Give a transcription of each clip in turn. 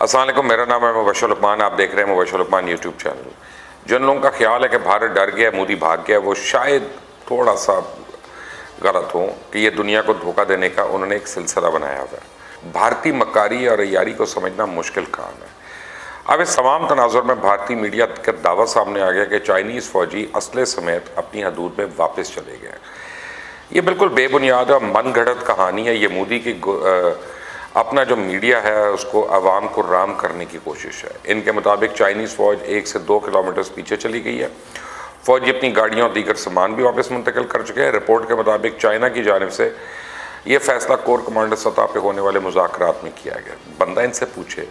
असलम मेरा नाम है मुबशरमान आप देख रहे हैं मुबशरमान यूट्यूब चैनल जिन लोगों का ख्याल है कि भारत डर गया मोदी भाग गया वो शायद थोड़ा सा गलत हो कि ये दुनिया को धोखा देने का उन्होंने एक सिलसिला बनाया हुआ है। भारतीय मकारी और यारी को समझना मुश्किल काम है। अब इस तमाम तनाजुर में भारतीय मीडिया का दावा सामने आ गया कि चाइनीज़ फ़ौजी असले समेत अपनी हदूद में वापस चले गए ये बिल्कुल बेबुनियाद और मन घड़त कहानी है, ये मोदी की अपना जो मीडिया है, उसको आवाम को राम करने की कोशिश है। इनके मुताबिक चाइनीज़ फ़ौज एक से दो किलोमीटर पीछे चली गई है। फ़ौजी अपनी गाड़ियों और दीगर सामान भी वापस मुंतकिल कर चुके हैं। रिपोर्ट के मुताबिक चाइना की जानब से ये फैसला कोर कमांडर सतह पर होने वाले मुजाकर में किया गया। बंदा इनसे पूछे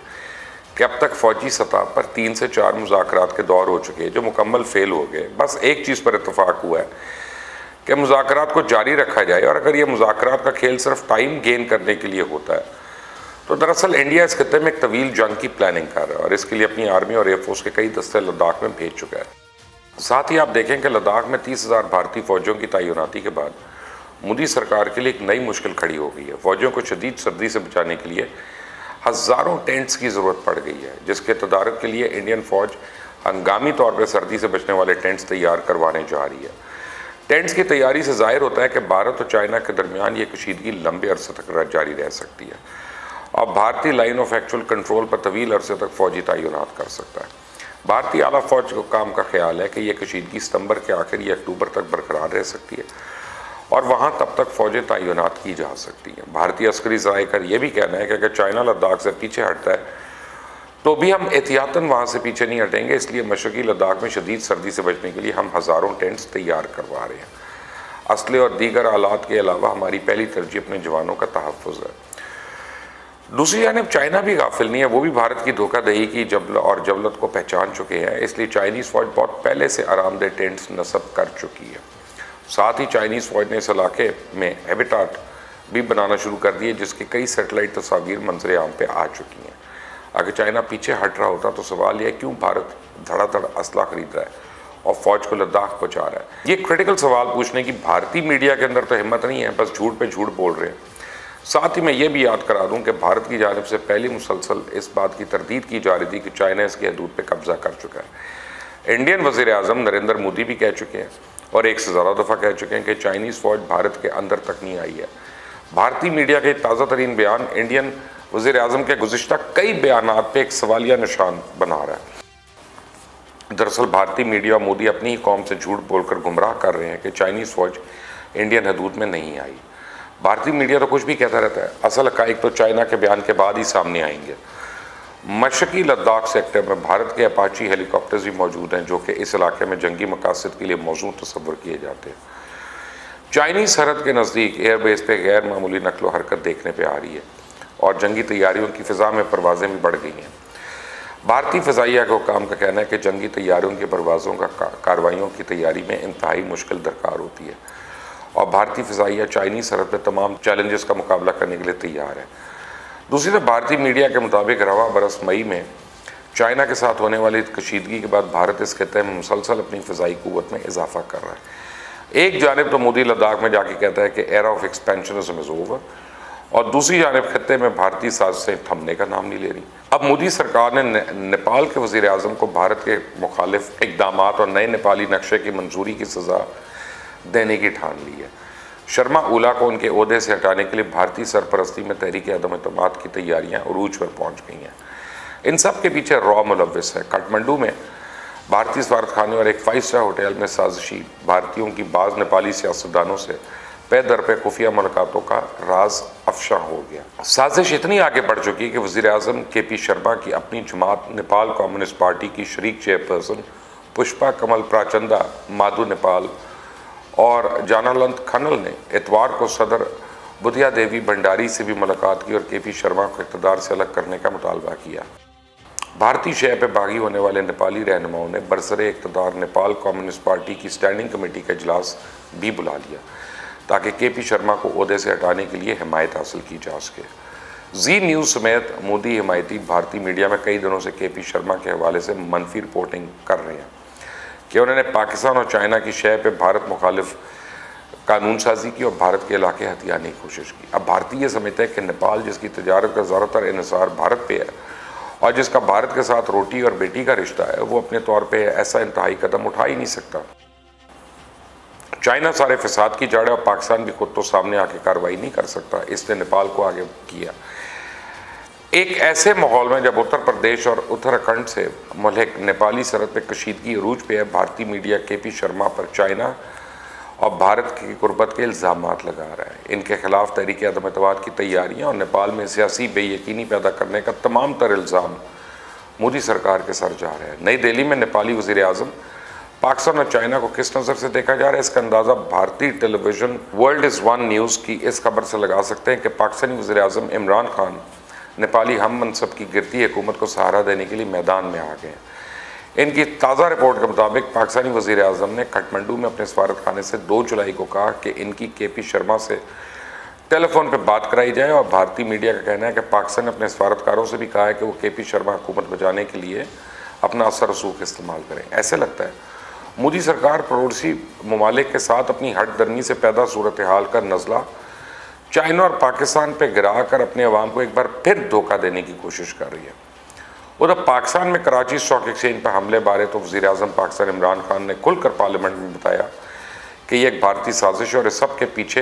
कि अब तक फ़ौजी सतह पर तीन से चार मुजाकर के दौर हो चुके हैं, जो मुकम्मल फेल हो गए। बस एक चीज़ पर इतफाक़ हुआ है कि मुजाकर को जारी रखा जाए, और अगर ये मुजाकर का खेल सिर्फ़ टाइम गेन करने के लिए होता है तो दरअसल इंडिया इस खत्े में एक तवील जंग की प्लानिंग कर रहा है और इसके लिए अपनी आर्मी और एयरफोर्स के कई दस्ते लद्दाख में भेज चुका है। साथ ही आप देखें कि लद्दाख में तीस हज़ार भारतीय फ़ौजियों की तैनाती के बाद मोदी सरकार के लिए एक नई मुश्किल खड़ी हो गई है। फ़ौजियों को शदीद सर्दी से बचाने के लिए हज़ारों टेंट्स की ज़रूरत पड़ गई है, जिसके तदारक के लिए इंडियन फ़ौज हंगामी तौर पर सर्दी से बचने वाले टेंट्स तैयार करवाने जा रही है। टेंट्स की तैयारी से ज़ाहिर होता है कि भारत और चाइना के दरमियान ये कशीदगी लंबे अरसे तक जारी रह सकती है। और भारतीय लाइन ऑफ़ एक्चुअल कंट्रोल पर तवील अरसे तक फ़ौजी तयनत कर सकता है भारतीय आला फ़ौज को काम का ख्याल है कि यह कशीदगी सितंबर के आखिर या अक्टूबर तक बरकरार रह सकती है और वहाँ तब तक फ़ौजी तयनत की जा सकती हैं भारतीय अस्करी ज़ायकर यह भी कहना है कि अगर चाइना लद्दाख से पीछे हटता है तो भी हम एहतियातन वहाँ से पीछे नहीं हटेंगे इसलिए मशरकी लद्दाख में शदीद सर्दी से बचने के लिए हम हज़ारों टेंट्स तैयार करवा रहे हैं असले और दीगर आलात के अलावा हमारी पहली तरजीह अपने जवानों का तहफ़ है दूसरी जानब चाइना भी गाफिल नहीं है, वो भी भारत की धोखादही की जबल और जबलत को पहचान चुके हैं, इसलिए चाइनीज़ फ़ौज बहुत पहले से आरामदेह टेंट्स नस्ब कर चुकी है। साथ ही चाइनीज़ फ़ौज ने इस इलाके में हैबिटाट भी बनाना शुरू कर दिए, जिसके कई सेटेलाइट तस्वीर मंजर आम पर आ चुकी हैं। अगर चाइना पीछे हट रहा होता तो सवाल यह क्यों भारत धड़ाधड़ असला खरीद रहा है और फ़ौज को लद्दाख पहुँचा रहा है? ये क्रिटिकल सवाल पूछने की भारतीय मीडिया के अंदर तो हिम्मत नहीं है, बस झूठ पे झूठ बोल रहे हैं। साथ ही मैं ये भी याद करा दूँ कि भारत की जानब से पहली मुसलसल इस बात की तरदीद की जा रही थी कि चाइना इसकी हदूद पर कब्ज़ा कर चुका है। इंडियन वज़ीर अजम नरेंद्र मोदी भी कह चुके हैं और एक से ज़्यादा दफ़ा कह चुके हैं कि चाइनीज़ फ़ौज भारत के अंदर तक नहीं आई है। भारतीय मीडिया के ताज़ा तरीन बयान, इंडियन वज़ीर अजम के गुज्त कई बयान पर एक सवालिया निशान बना रहा है। दरअसल भारतीय मीडिया मोदी अपनी ही कौम से झूठ बोलकर गुमराह कर रहे हैं कि चाइनीज़ फ़ौज इंडियन हदूद में नहीं आई। भारतीय मीडिया तो कुछ भी कहता रहता है। असल हकाइक तो चाइना के बयान के बाद ही सामने आएँगे। मशक़ी लद्दाख सेक्टर में भारत के अपाची हेलीकॉप्टर्स भी मौजूद हैं, जो कि इस इलाके में जंगी मकासद के लिए मौजूद तस्वर किए जाते हैं। चाइनीज़ सरहद के नज़दीक एयरबेस पर गैर मामूली नकलो हरकत देखने पर आ रही है, और जंगी तैयारियों की फ़िज़ा में परवाज़ें भी बढ़ गई हैं। भारतीय फ़जाइया के हुकाम का कहना है कि जंगी तैयारियों की परवाज़ों का कार्रवाइयों की तैयारी में इंतहाई मुश्किल दरकार होती है। और भारतीय फ़जाइया चाइनीज़ सरहद पर तमाम चैलेंजेस का मुकाबला करने के लिए तैयार है। दूसरी तरफ़ भारतीय मीडिया के मुताबिक रवा बरस मई में चाइना के साथ होने वाली कशीदगी के बाद भारत इस खत्े में मुसलसल अपनी फ़जाई क़वत में इजाफा कर रहा है। एक जानब तो मोदी लद्दाख में जाके कहता है कि era of expansionism is over और दूसरी जानब खत्े में भारतीय साजिशें थमने का नाम नहीं ले रही। अब मोदी सरकार ने नेपाल के वजी अजम को भारत के मुखालिफ इकदाम और नए नेपाली नक्शे की मंजूरी की सज़ा देने की ठान ली है। शर्मा उला को उनके अहदे से हटाने के लिए भारतीय सरपरस्ती में तहरीक अदम अतमाद की तैयारियाँ अरूज पर पहुँच गई हैं। इन सब के पीछे रॉ मुलविस है। काठमंडू में भारतीय स्वार्थ खाने और एक फाइव स्टार होटल में साजिशी भारतीयों की बाज़ नेपाली सियासतदानों से पे दर पे खुफिया मुलाकातों का राज अफशा हो गया। साजिश इतनी आगे बढ़ चुकी है कि वजी अजम के पी शर्मा की अपनी जमात नेपाल कम्युनिस्ट पार्टी की शरीक चेयरपर्सन पुष्पा कमल प्राचंदा माधु नेपाल और जानालंत खनल ने इतवार को सदर बुधिया देवी भंडारी से भी मुलाकात की और के पी शर्मा को इकतदार से अलग करने का मुतालबा किया। भारतीय शय पर बागी होने वाले नेपाली रहनुमाओं ने बरसर इकतदार नेपाल कम्युनिस्ट पार्टी की स्टैंडिंग कमेटी का इजलास भी बुला लिया, ताकि के पी शर्मा को अहदे से हटाने के लिए हिमायत हासिल की जा सके। जी न्यूज़ समेत मोदी हिमायती भारतीय मीडिया में कई दिनों से के पी शर्मा के हवाले से मनफी रिपोर्टिंग कर रहे हैं। कि उन्होंने पाकिस्तान और चाइना की शय पर भारत मुखालिफ कानून साजी की और भारत के इलाके हथियाने की कोशिश की। अब भारतीय समझते हैं कि नेपाल, जिसकी तजारत का ज़्यादातर इसार भारत पे है और जिसका भारत के साथ रोटी और बेटी का रिश्ता है, वो अपने तौर पे ऐसा इंतहाई कदम उठा ही नहीं सकता। चाइना सारे फसाद की जड़ है और पाकिस्तान भी खुद तो सामने आके कार्रवाई नहीं कर सकता, इसने नेपाल को आगे किया। एक ऐसे माहौल में जब उत्तर प्रदेश और उत्तराखंड से मुल्क नेपाली सरहद पर कशीदगी अरूज पे है, भारतीय मीडिया के पी शर्मा पर चाइना और भारत की गुर्बत के इल्ज़ाम लगा रहा है। इनके खिलाफ तहरीक अदम अतवाद की तैयारियाँ और नेपाल में सियासी बेयकीनी पैदा करने का तमाम तर इल्ज़ाम मोदी सरकार के सर जा रहे हैं। नई दिल्ली में नेपाली वजी अजम पाकिस्तान और चाइना को किस नज़र से देखा जा रहा है? इसका अंदाज़ा भारतीय television world is one news की इस खबर से लगा सकते हैं कि पाकिस्तानी वजी अजम इमरान खान नेपाली हम मनसब की गिरती हुकूमत को सहारा देने के लिए मैदान में आ गए इनकी ताज़ा रिपोर्ट के मुताबिक पाकिस्तानी वजी अजम ने काठमंडू में अपने सफारत खाने से दो जुलाई को कहा कि इनकी के पी शर्मा से टेलीफोन पर बात कराई जाए और भारतीय मीडिया का कहना है कि पाकिस्तान ने अपने सफारतकारों से भी कहा है कि वो के पी शर्मा हुकूमत बचाने के लिए अपना असर रसूख इस्तेमाल करें। ऐसे लगता है, मोदी सरकार पड़ोसी ममालिक के साथ अपनी हट दर्मी से पैदा सूरत हाल का नज़ला चाइना और पाकिस्तान पर गिरा कर अपने अवाम को एक बार फिर धोखा देने की कोशिश कर रही है। उधर पाकिस्तान में कराची स्टॉक एक्सचेंज पर हमले बारे तो वजी अजम पाकिस्तान इमरान खान ने खुलकर पार्लियामेंट में बताया कि ये एक भारतीय साजिश है और इस सब के पीछे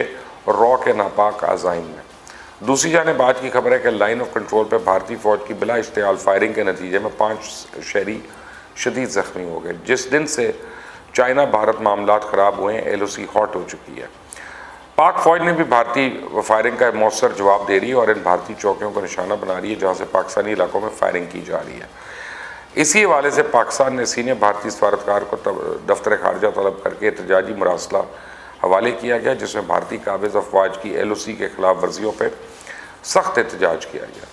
रॉ के नापाक आज़ाइन में दूसरी जानब आज की खबर है कि लाइन ऑफ़ कंट्रोल पर भारतीय फ़ौज की बिला इश्तेल फायरिंग के नतीजे में पाँच शहरी शदीद ज़ख्मी हो गए, जिस दिन से चाइना भारत मामला ख़राब हुए हैं एल हॉट हो चुकी है। पाक फौज ने भी भारतीय फायरिंग का मौसर जवाब दे रही है और इन भारतीय चौकियों को निशाना बना रही है, जहाँ से पाकिस्तानी इलाकों में फायरिंग की जा रही है। इसी हवाले से पाकिस्तान ने सीनियर भारतीय सफारतकार को दफ्तर खारजा तलब करके एहतजाजी मरासला हवाले किया गया, जिसमें भारतीय काबिज अफवाज की एल ओ सी के खिलाफ वर्जियों पर सख्त एहतजाज किया गया।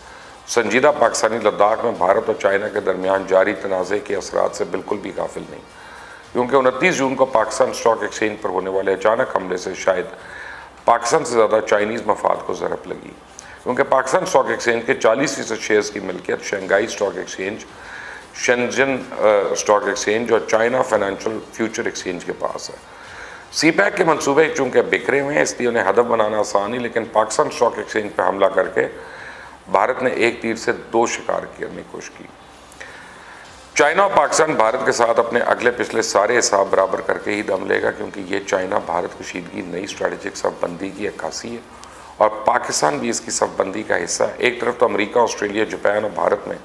संजीदा पाकिस्तानी लद्दाख में भारत और चाइना के दरमियान जारी तनाज़े के असरा से बिल्कुल भी काफिल नहीं, क्योंकि उनतीस जून को पाकिस्तान स्टॉक एक्सचेंज पर होने वाले अचानक हमले से शायद पाकिस्तान से ज़्यादा चाइनीज़ मफाद को ज़रब लगी। क्योंकि पाकिस्तान स्टॉक एक्सचेंज के 40 फ़ीसद शेयर्स की मिल्कियत Shanghai stock exchange Shenzhen stock exchange और चाइना फाइनेंशियल फ्यूचर एक्सचेंज के पास है। सी पैक के मनसूबे चूँकि बिखरे हुए हैं, इसलिए उन्हें हदफ बनाना आसान ही, लेकिन पाकिस्तान स्टॉक एक्सचेंज पर हमला करके भारत ने एक तीर से दो शिकार करने की कोशिश की। चाइना और पाकिस्तान भारत के साथ अपने अगले पिछले सारे हिसाब बराबर करके ही दम लेगा, क्योंकि ये चाइना भारत कशीदगी नई स्ट्रेटजिक सफबंदी की अक्सी है। और पाकिस्तान भी इसकी सफबंदी का हिस्सा है। एक तरफ़ तो अमेरिका, ऑस्ट्रेलिया, जापान और भारत में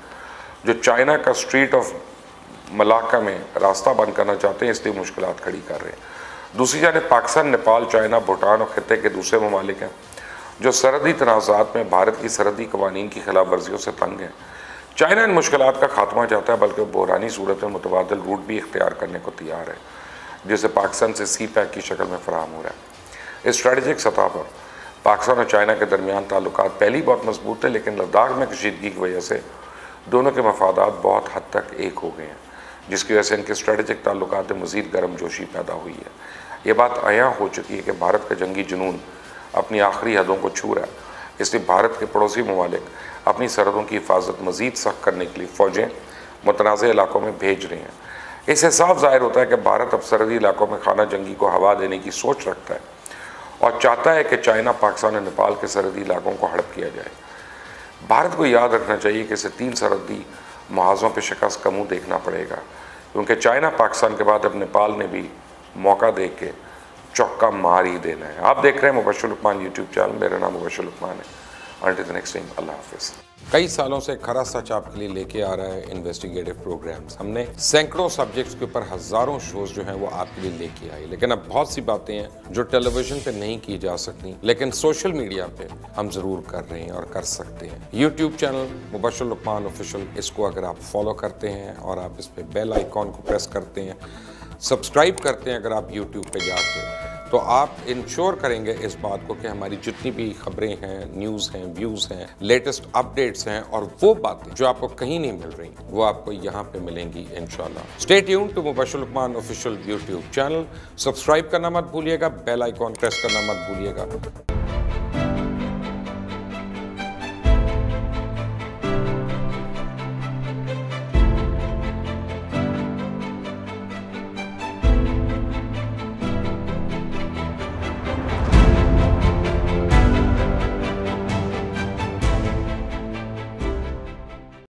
जो चाइना का स्ट्रीट ऑफ़ मलाका में रास्ता बंद करना चाहते हैं, इसलिए मुश्किल खड़ी कर रहे हैं। दूसरी जानब पाकिस्तान, नेपाल, चाइना, भूटान और खत्े के दूसरे ममालिक हैं, जो सरहदी तनाज़ात में भारत की सरहदी कवानीन की खिलाफ वर्जियों से तंग हैं। चाइना इन मुश्किल का खात्मा चाहता है, बल्कि बहरानी सूरत में मुतबादल रूट भी इख्तियार करने को तैयार है, जिसे पाकिस्तान से सी पैक की शक्ल में फराम हो रहा है। इस स्ट्रेटजिक सतह पर पाकिस्तान और चाइना के दरमियान ताल्लुक पहली बहुत मज़बूत है लेकिन लद्दाख में कशीदगी की वजह से दोनों के मफादात बहुत हद तक एक हो गए हैं, जिसकी वजह से इनके स्ट्रेटजिक ताल्लुक में मज़ीद गर्म जोशी पैदा हुई है। ये बात आया हो चुकी है कि भारत का जंगी जुनून अपनी आखिरी हदों को छू रहा है। इसलिए भारत के पड़ोसी ममालिक अपनी सरहदों की हिफाजत मज़ीद सख्त करने के लिए फ़ौजें मुतनाज़ इलाकों में भेज रही हैं। इससे साफ़ ज़ाहिर होता है कि भारत अब सरहदी इलाकों में खाना जंगी को हवा देने की सोच रखता है और चाहता है कि चाइना, पाकिस्तान और नेपाल के सरहदी इलाकों को हड़प किया जाए। भारत को याद रखना चाहिए कि इसे तीन सरहदी महाजों पर शिकस्त का मुँह देखना पड़ेगा, क्योंकि चाइना, पाकिस्तान के बाद अब नेपाल ने भी मौका दे के चौका मार ही देना है। आप देख रहे हैं मुबशुलमान यूट्यूब चैनल मेरा नाम मुबशुलमान है। द नेक्स्ट टाइम अल्लाह हाफिज़। कई सालों से खरा सच आपके लिए लेके आ रहा है इन्वेस्टिगेटिव प्रोग्राम्स हमने सैकड़ों सब्जेक्ट्स के ऊपर हज़ारों शोज़ जो हैं वो आपके लिए लेके आए। लेकिन अब बहुत सी बातें हैं जो टेलीविज़न पे नहीं की जा सकती, लेकिन सोशल मीडिया पे हम ज़रूर कर रहे हैं और कर सकते हैं। YouTube channel Mubashar Luqman official इसको अगर आप फॉलो करते हैं और आप इस पर बेल आइकॉन को प्रेस करते हैं सब्सक्राइब करते हैं अगर आप यूट्यूब पे जाके। तो आप इंश्योर करेंगे इस बात को कि हमारी जितनी भी खबरें हैं न्यूज़ हैं व्यूज़ हैं लेटेस्ट अपडेट्स हैं और वो बातें जो आपको कहीं नहीं मिल रही, वो आपको यहाँ पे मिलेंगी इनशाला stay tuned to Mubashar Luqman official YouTube channel subscribe करना मत भूलिएगा बेल आइकॉन प्रेस करना मत भूलिएगा.